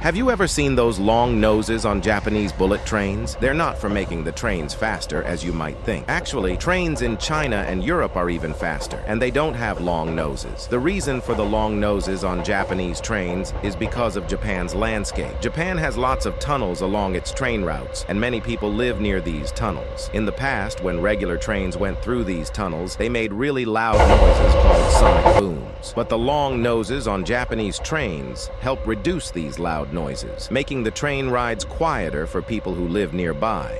Have you ever seen those long noses on Japanese bullet trains? They're not for making the trains faster, as you might think. Actually, trains in China and Europe are even faster, and they don't have long noses. The reason for the long noses on Japanese trains is because of Japan's landscape. Japan has lots of tunnels along its train routes, and many people live near these tunnels. In the past, when regular trains went through these tunnels, they made really loud noises called But the long noses on Japanese trains help reduce these loud noises, making the train rides quieter for people who live nearby.